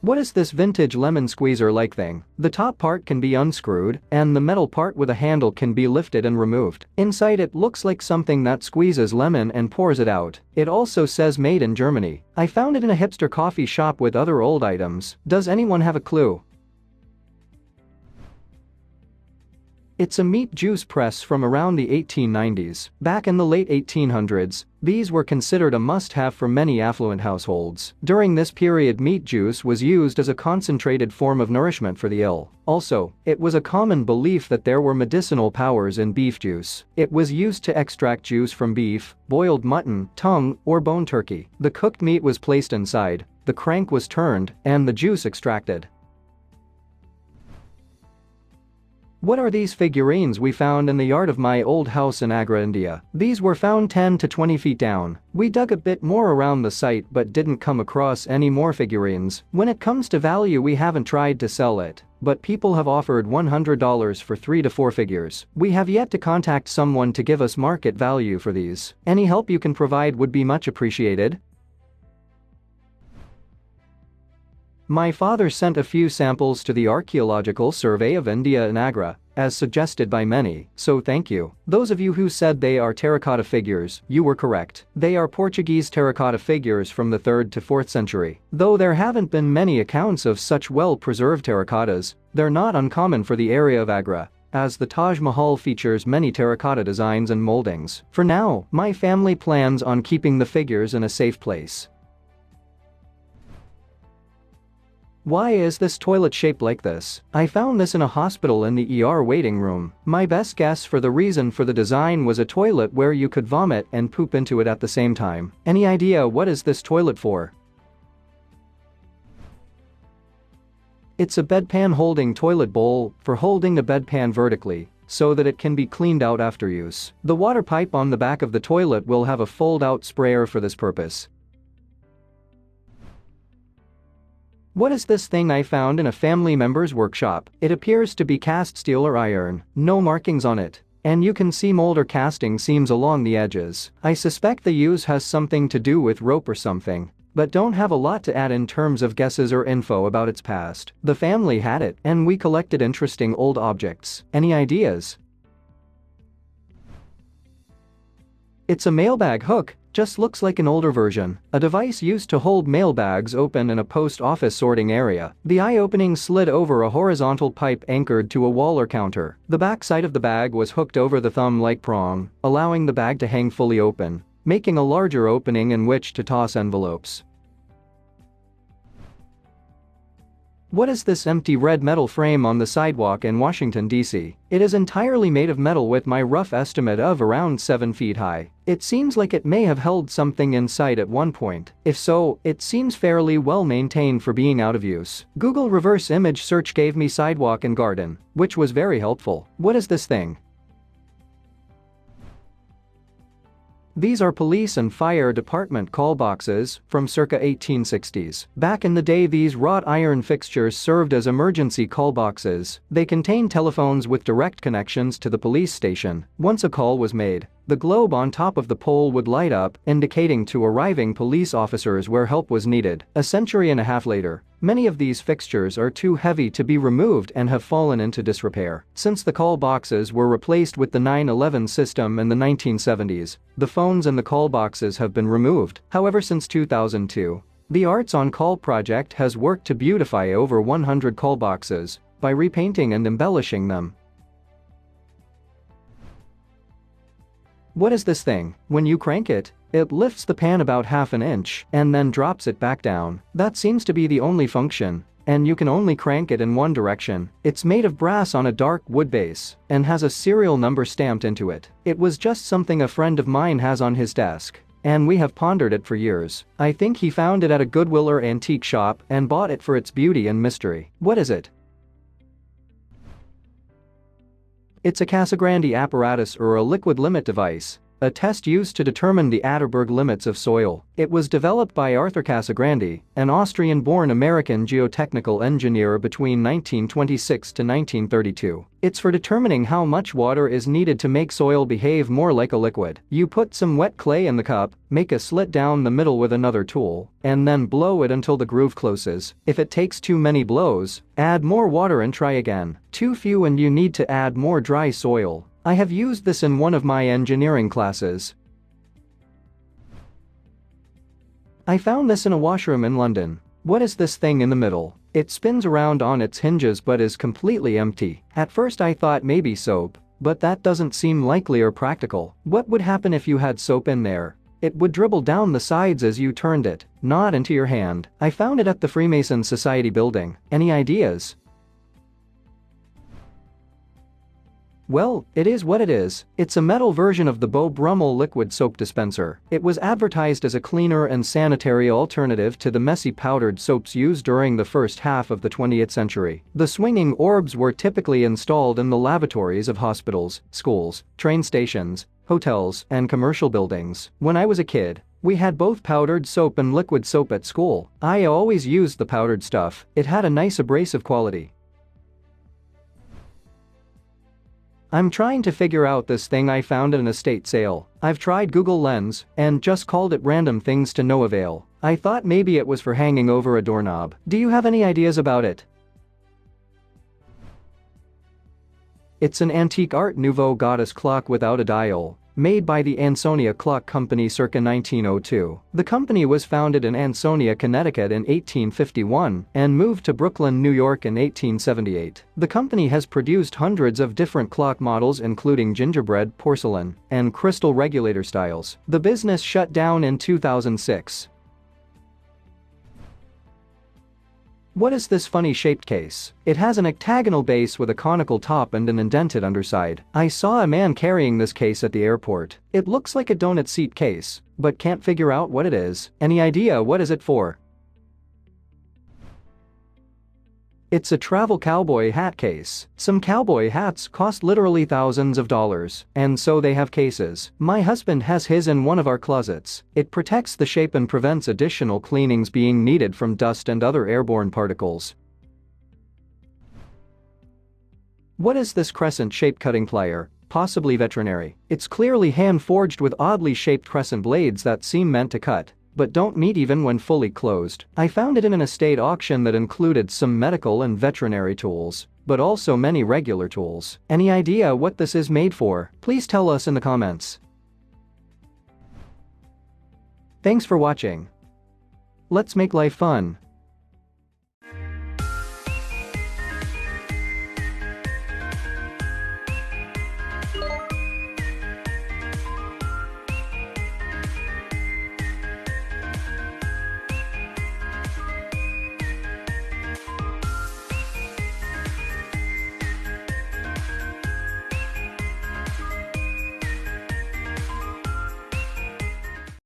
What is this vintage lemon squeezer-like thing? The top part can be unscrewed, and the metal part with a handle can be lifted and removed. Inside it looks like something that squeezes lemon and pours it out. It also says made in Germany. I found it in a hipster coffee shop with other old items. Does anyone have a clue? It's a meat juice press from around the 1890s. Back in the late 1800s, these were considered a must-have for many affluent households. During this period meat juice was used as a concentrated form of nourishment for the ill. Also, it was a common belief that there were medicinal powers in beef juice. It was used to extract juice from beef, boiled mutton, tongue, or bone turkey. The cooked meat was placed inside, the crank was turned, and the juice extracted. What are these figurines we found in the yard of my old house in Agra, India? These were found 10 to 20 feet down. We dug a bit more around the site but didn't come across any more figurines. When it comes to value we haven't tried to sell it. But people have offered $100 for 3 to 4 figures. We have yet to contact someone to give us market value for these. Any help you can provide would be much appreciated. My father sent a few samples to the Archaeological Survey of India in Agra, as suggested by many, so thank you. Those of you who said they are terracotta figures, you were correct. They are Portuguese terracotta figures from the 3rd to 4th century. Though there haven't been many accounts of such well-preserved terracottas, they're not uncommon for the area of Agra, as the Taj Mahal features many terracotta designs and moldings. For now, my family plans on keeping the figures in a safe place. Why is this toilet shaped like this? I found this in a hospital in the ER waiting room. My best guess for the reason for the design was a toilet where you could vomit and poop into it at the same time. Any idea what is this toilet for? It's a bedpan holding toilet bowl for holding the bedpan vertically so that it can be cleaned out after use. The water pipe on the back of the toilet will have a fold-out sprayer for this purpose. What is this thing I found in a family member's workshop? It appears to be cast steel or iron, no markings on it. And you can see mold or casting seams along the edges. I suspect the use has something to do with rope or something. But don't have a lot to add in terms of guesses or info about its past. The family had it, and we collected interesting old objects. Any ideas? It's a mailbag hook, just looks like an older version, a device used to hold mailbags open in a post office sorting area. The eye opening slid over a horizontal pipe anchored to a wall or counter. The back side of the bag was hooked over the thumb-like prong, allowing the bag to hang fully open, making a larger opening in which to toss envelopes. What is this empty red metal frame on the sidewalk in Washington, D.C.? It is entirely made of metal with my rough estimate of around 7 feet high. It seems like it may have held something inside at one point. If so, it seems fairly well maintained for being out of use. Google reverse image search gave me sidewalk and garden, which was very helpful. What is this thing? These are police and fire department call boxes from circa 1860s. Back in the day these wrought iron fixtures served as emergency call boxes. They contained telephones with direct connections to the police station. Once a call was made, the globe on top of the pole would light up, indicating to arriving police officers where help was needed. A century and a half later, many of these fixtures are too heavy to be removed and have fallen into disrepair. Since the call boxes were replaced with the 911 system in the 1970s, the phones and the call boxes have been removed. However since 2002, the Arts on Call project has worked to beautify over 100 call boxes by repainting and embellishing them. What is this thing? When you crank it, it lifts the pan about half an inch and then drops it back down. That seems to be the only function. And you can only crank it in one direction. It's made of brass on a dark wood base and has a serial number stamped into it. It was just something a friend of mine has on his desk. And we have pondered it for years. I think he found it at a Goodwill or antique shop and bought it for its beauty and mystery. What is it? It's a Casagrande apparatus or a liquid limit device. A test used to determine the Atterberg limits of soil. It was developed by Arthur Casagrande, an Austrian-born American geotechnical engineer between 1926 to 1932. It's for determining how much water is needed to make soil behave more like a liquid. You put some wet clay in the cup, make a slit down the middle with another tool, and then blow it until the groove closes. If it takes too many blows, add more water and try again. Too few and you need to add more dry soil. I have used this in one of my engineering classes. I found this in a washroom in London. What is this thing in the middle? It spins around on its hinges but is completely empty. At first I thought maybe soap, but that doesn't seem likely or practical. What would happen if you had soap in there? It would dribble down the sides as you turned it, not into your hand. I found it at the Freemason Society building. Any ideas? Well, it is what it is, it's a metal version of the Beau Brummel liquid soap dispenser. It was advertised as a cleaner and sanitary alternative to the messy powdered soaps used during the first half of the 20th century. The swinging orbs were typically installed in the lavatories of hospitals, schools, train stations, hotels, and commercial buildings. When I was a kid, we had both powdered soap and liquid soap at school. I always used the powdered stuff, it had a nice abrasive quality. I'm trying to figure out this thing I found at an estate sale. I've tried Google Lens and just called it random things to no avail. I thought maybe it was for hanging over a doorknob. Do you have any ideas about it? It's an antique Art Nouveau goddess clock without a dial made by the Ansonia Clock Company circa 1902. The company was founded in Ansonia, Connecticut in 1851 and moved to Brooklyn, New York in 1878. The company has produced hundreds of different clock models including gingerbread, porcelain, and crystal regulator styles. The business shut down in 2006. What is this funny shaped case? It has an octagonal base with a conical top and an indented underside. I saw a man carrying this case at the airport. It looks like a donut seat case, but can't figure out what it is. Any idea what is it for? It's a travel cowboy hat case. Some cowboy hats cost literally thousands of dollars, and so they have cases. My husband has his in one of our closets. It protects the shape and prevents additional cleanings being needed from dust and other airborne particles. What is this crescent-shaped cutting plier? Possibly veterinary. It's clearly hand-forged with oddly shaped crescent blades that seem meant to cut but don't meet even when fully closed. I found it in an estate auction that included some medical and veterinary tools, but also many regular tools. Any idea what this is made for? Please tell us in the comments. Thanks for watching. Let's make life fun.